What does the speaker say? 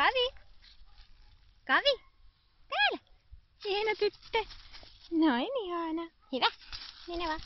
Kavi. Kavi. Täällä. Hieno tyttö. Noin ihana. Hyvä. Mene vaan.